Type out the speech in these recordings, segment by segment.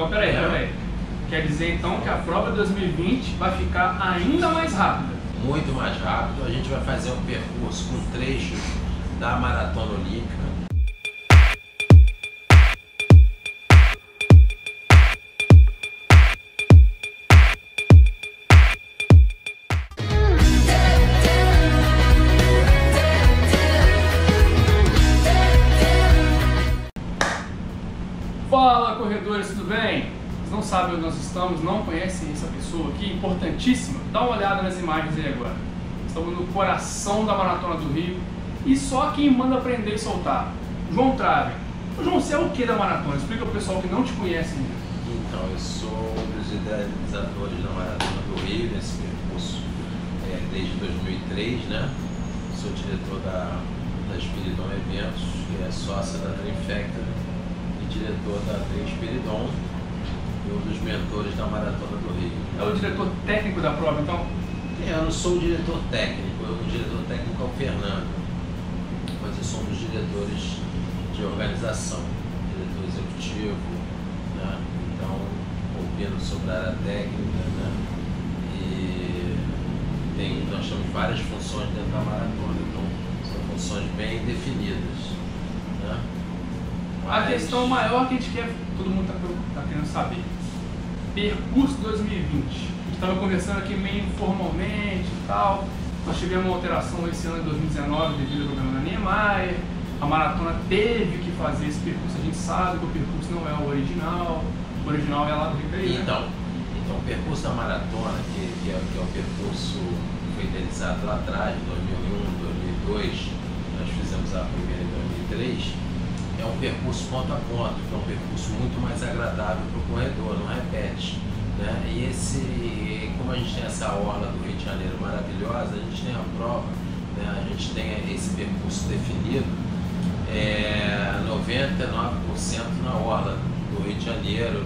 Então, peraí, peraí. Quer dizer então que a prova de 2020 vai ficar ainda mais rápida. muito mais rápido. A gente vai fazer um percurso com trechos da Maratona Olímpica. Não sabem onde nós estamos, não conhecem essa pessoa aqui, importantíssima? Dá uma olhada nas imagens aí agora. Estamos no coração da Maratona do Rio e só quem manda aprender e soltar. João Trave. João, você é o que da maratona? Explica pro pessoal que não te conhece ainda. Então, eu sou um dos idealizadores da Maratona do Rio, nesse percurso é, desde 2003, né? Sou diretor da, da Spiridon Eventos, que é sócia da Trinfecta e diretor da Trin Spiridon e um dos mentores da Maratona do Rio. É o diretor técnico da prova, então? É, Eu não sou o diretor técnico, eu, o diretor técnico é o Fernando, mas eu sou um dos diretores de organização, diretor executivo, né? então opino sobre a área técnica, né? e tem, nós temos várias funções dentro da maratona, então são funções bem definidas. Né? A Mas- questão maior que a gente quer, todo mundo está querendo saber. Percurso 2020. A gente estava conversando aqui meio informalmente e tal. Nós tivemos uma alteração esse ano de 2019 devido ao problema da Niemeyer. A maratona teve que fazer esse percurso. A gente sabe que o percurso não é o original. O original é lá do Recreio. Então, então o percurso da maratona, que, que, é, que é o percurso que foi idealizado lá atrás, em 2001, 2002, nós fizemos a primeira em 2003, é um percurso ponto a ponto, que é um percurso muito mais agradável para o corredor, não repete. Né? E esse, como a gente tem essa orla do Rio de Janeiro maravilhosa, a gente tem a prova, né? a gente tem esse percurso definido, é, 99% na orla do Rio de Janeiro,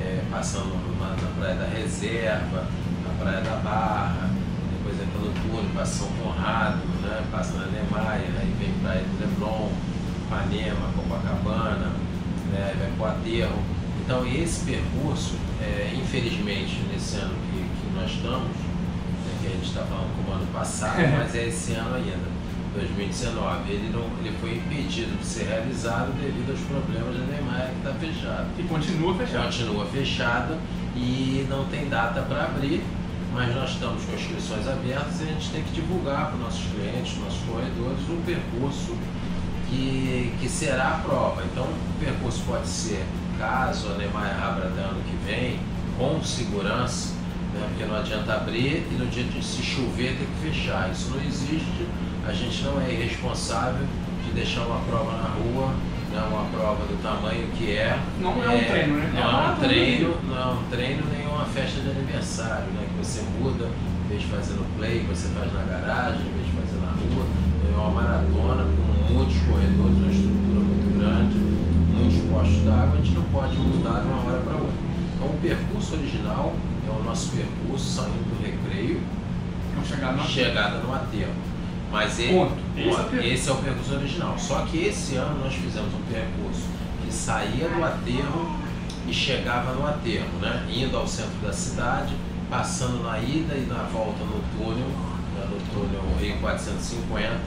é, passando na, na Praia da Reserva, na Praia da Barra, depois entra no túnel, passa São Conrado, né, passa na Neymar, aí vem Praia do Leblon, Ipanema, Copacabana, né, vai para o Aterro. Então esse percurso, é, infelizmente, nesse ano que, que nós estamos, né, que a gente está falando como ano passado, mas é esse ano ainda. 2019, ele, não, ele foi impedido de ser realizado devido aos problemas da Neymar que está fechado E continua fechado. continua fechada e não tem data para abrir, mas nós estamos com inscrições abertas e a gente tem que divulgar para os nossos clientes, nossos corredores, um percurso que, que será a prova. Então, o percurso pode ser, caso a Neymar abra até ano que vem, com segurança, né, porque não adianta abrir e no dia de se chover tem que fechar. Isso não existe, a gente não é irresponsável de deixar uma prova na rua, né, uma prova do tamanho que é. Não é um treino, né? Não É é uma um treino, não é um treino nem uma festa de aniversário, né? Que você muda, em vez de fazer no play, você faz na garagem, em vez de fazer na rua. É uma maratona pode mudar de uma hora para outra. Então o percurso original é o nosso percurso saindo do recreio, chegar na chegada no aterro. Mas ele, Ponto. Esse é o percurso. esse é o percurso original. Só que esse ano nós fizemos um percurso que saía do aterro e chegava no aterro, né? Indo ao centro da cidade, passando na ida e na volta no túnel, né? no túnel Rio 450,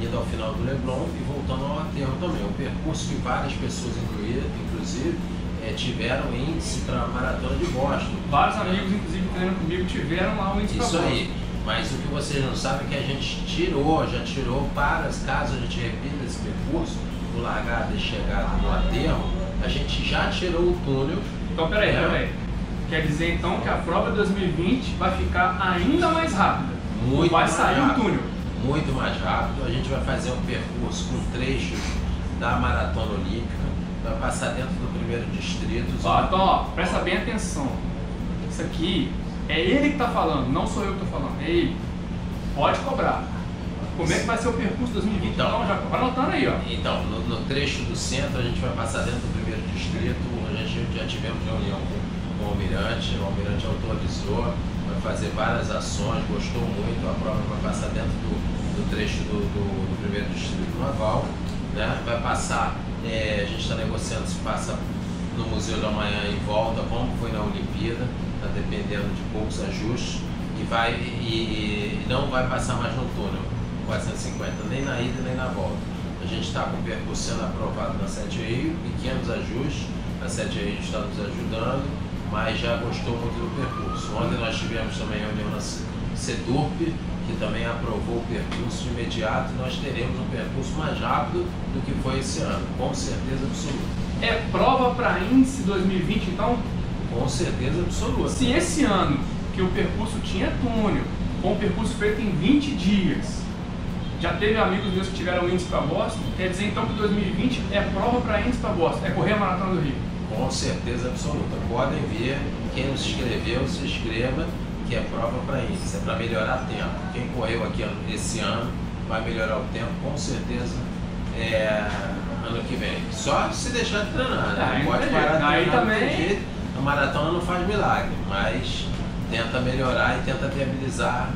indo ao final do Leblon e voltando ao aterro também. Um percurso que várias pessoas, inclusive, eh, tiveram índice para a maratona de Boston. Vários né? amigos, inclusive, treinando comigo, tiveram lá um índice Isso aí. Mas o que vocês não sabem é que a gente tirou, já tirou para caso a gente repita esse percurso, do largada e chegada no aterro, a gente já tirou o túnel. Então, peraí, É. peraí. Quer dizer então que a prova de 2020 vai ficar ainda mais rápida. Muito vai sair um rápido. túnel. Muito mais rápido. A gente vai fazer um percurso com trechos da Maratona Olímpica, vai passar dentro do primeiro distrito. Ó, então, ó, presta bem atenção. Isso aqui é ele que tá falando, não sou eu que tô falando, é ele. Pode cobrar. Como é que vai ser o percurso 2020? Então. Então, já vai anotando aí, ó. Então, no, no trecho do centro, a gente vai passar dentro do primeiro distrito. A gente já tivemos reunião com, o Almirante, o Almirante autorizou, vai fazer várias ações, gostou muito. A prova vai passar dentro do, do trecho do, do- do primeiro distrito naval. Né? Vai passar, é, a gente está negociando se passa no Museu da Manhã em volta, como foi na Olimpíada, está dependendo de poucos ajustes, e, vai, e, e não vai passar mais no túnel 450, nem na ida nem na volta. A gente está com o percurso sendo aprovado na 7 Rio, pequenos ajustes, a 7 Rio está nos ajudando, mas já gostou muito do percurso. Ontem nós tivemos também reunião na CEDURP, que também aprovou o percurso de imediato, e nós teremos um percurso mais rápido do que foi esse ano, com certeza absoluta. É prova para índice 2020, então? Com certeza absoluta. Se esse ano, que o percurso tinha túnel, com o percurso feito em 20 dias, já teve amigos meus que tiveram índice para Boston, quer dizer então que 2020 é prova para índice para Boston, é correr a Maratona do Rio. Com certeza absoluta. Podem ver, quem nos inscreveu, se inscreva, que é prova para índice, é para melhorar tempo. Quem correu aqui esse ano vai melhorar o tempo, com certeza. É, ano que vem. Só se deixar de treinar, né? Ah, pode parar de treinar. Aí também. A maratona não faz milagre, mas tenta melhorar e tenta viabilizar,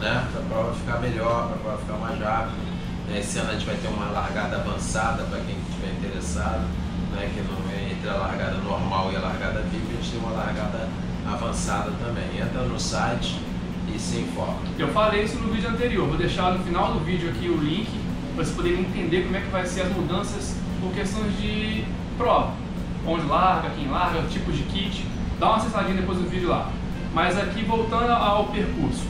né? Para a prova ficar melhor, para a prova ficar mais rápida. Esse ano a gente vai ter uma largada avançada para quem estiver interessado, né? Que não é entre a largada normal e a largada VIP, a gente tem uma largada avançada também. Entra no site e se informa. Eu falei isso no vídeo anterior, vou deixar no final do vídeo aqui o link para vocês poderem entender como é que vai ser as mudanças por questões de prova. Onde larga, quem larga, tipos de kit. Dá uma acessadinha depois do vídeo lá. Mas aqui voltando ao percurso.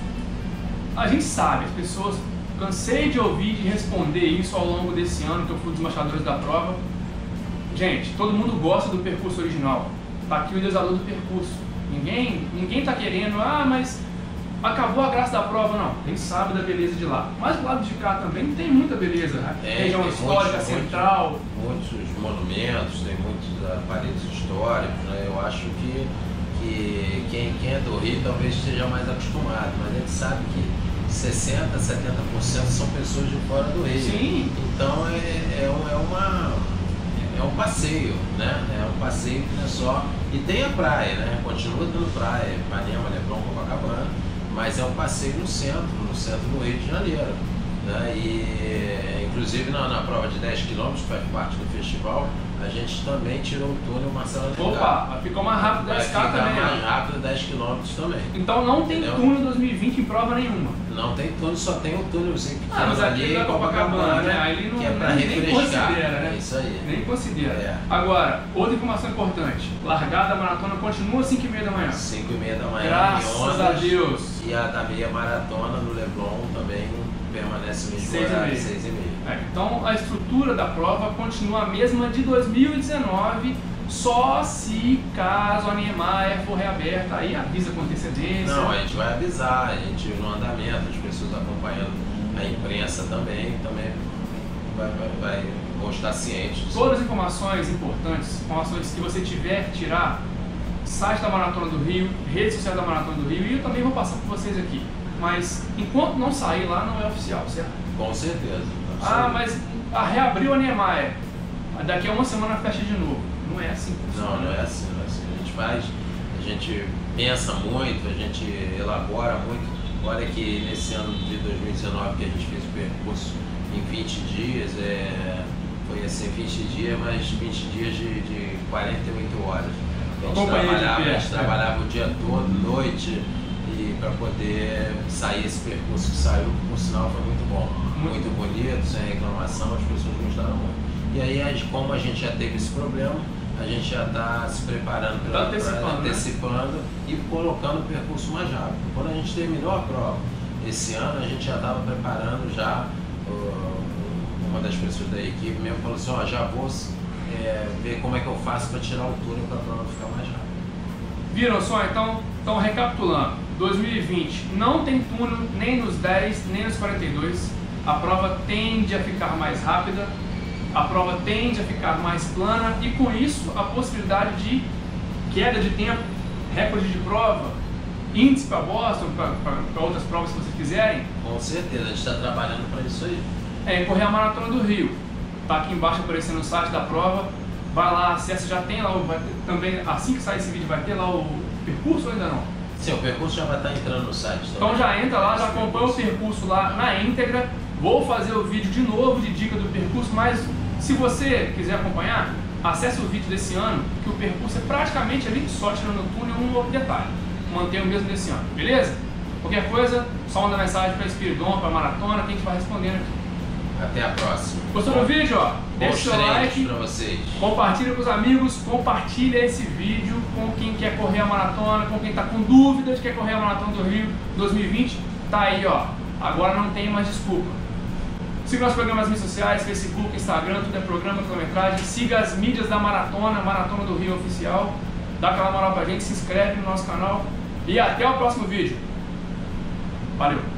A gente sabe, as pessoas cansei de ouvir de responder isso ao longo desse ano que eu fui dos machadores da prova. Gente, todo mundo gosta do percurso original. Tá aqui o desador do percurso. Ninguém, ninguém tá querendo, ah, mas acabou a graça da prova, não. A gente sabe da beleza de lá. Mas do lado de cá também tem muita beleza. Né? Tem, Região histórica, muitos, central. Muitos, muitos monumentos, tem muitos aparelhos históricos, né? Eu acho que, que quem, quem é do Rio talvez esteja mais acostumado, mas a gente sabe que 60%, 70% são pessoas de fora do Rio. Sim. Então é, é, é. É um passeio, né? É um passeio que não é só. E tem a praia, né? Continua tendo praia, Ipanema, Leblon, Copacabana, mas é um passeio no centro, no centro do Rio de Janeiro. Né? E inclusive na, na prova de 10 km, que faz parte do festival, a gente também tirou o túnel Marcelo. Opa, ficou mais rápido Vai 10K ficar também. mais ó. rápido 10 km também. Então não tem Entendeu? túnel 2020 em prova nenhuma. Não tem túnel, só tem o túnelzinho pequeno Ah, mas ali, da Copacabana, né? Aí ele não que é pra nem, nem considera, né? É isso aí. Nem considera. É. Agora, outra informação importante. Largada da maratona continua às 5h30 da manhã. 5 e meia da manhã. Graças Ondas, a Deus. E a da meia maratona no Leblon também permanece no mesmo horário, meia. 6 e meia. É, então a estrutura da prova continua a mesma de 2019, só se caso a Niemeyer for reaberta, aí avisa com antecedência. Não, a gente vai avisar, a gente no andamento, as pessoas acompanhando a imprensa também, também vai, vai, vai, vão estar cientes. Todas as informações importantes, informações que você tiver que tirar, site da Maratona do Rio, rede social da Maratona do Rio, e eu também vou passar por vocês aqui. Mas enquanto não sair lá, não é oficial, certo? Com certeza. Ah, mas a reabriu a Niemeyer. Daqui a uma semana fecha de novo. Não é assim que Não, funciona. não é assim, não é assim. A gente faz, a gente pensa muito, a gente elabora muito. Olha que nesse ano de 2019 que a gente fez o percurso em 20 dias, é, foi assim 20 dias, mas 20 dias de, de 48 horas. A gente, trabalhava, a gente é. trabalhava o dia todo, noite, e para poder sair esse percurso que saiu, por sinal foi muito bom. Muito. Bonito, sem reclamação, as pessoas gostaram muito. E aí, como a gente já teve esse problema, a gente já está se preparando Tá pra- antecipando, né? antecipando e colocando o percurso mais rápido. Quando a gente terminou a prova esse ano, a gente já estava preparando já. uma das pessoas da equipe mesmo falou assim: ó, já vou é, ver como é que eu faço para tirar o túnel para a prova ficar mais rápida. Viram só? Então, então, recapitulando. 2020 não tem túnel nem nos 10, nem nos 42. A prova tende a ficar mais rápida, a prova tende a ficar mais plana e com isso a possibilidade de queda de tempo, recorde de prova, índice para Boston, para outras provas se vocês quiserem, Com certeza, a gente está trabalhando para isso aí. é correr a maratona do Rio. Tá aqui embaixo aparecendo o site da prova. Vai lá, acessa, já tem lá, vai ter, também assim que sair esse vídeo vai ter lá o percurso ou ainda não? Sim, o percurso já vai estar entrando no site também. Então já entra lá, já acompanha o percurso lá na íntegra. Vou fazer o vídeo de novo de dica do percurso, mas se você quiser acompanhar, acessa o vídeo desse ano, que o percurso é praticamente ali, só tirando o túnel um outro detalhe. Mantém o mesmo desse ano, beleza? Qualquer coisa, só manda mensagem para Espiridon, para Maratona, que a gente vai respondendo aqui. Até a próxima. Gostou do vídeo? Ó? Deixa o seu like, para vocês. compartilha com os amigos, compartilha esse vídeo com quem quer correr a maratona, com quem está com dúvidas, quer correr a maratona do Rio 2020. Tá aí, ó. Agora não tem mais desculpa. Siga nossos programas nas redes sociais, Facebook, Instagram, tudo é programa, quilometragem. Siga as mídias da Maratona, Maratona do Rio Oficial. Dá aquela moral pra gente, se inscreve no nosso canal. E até o próximo vídeo. Valeu!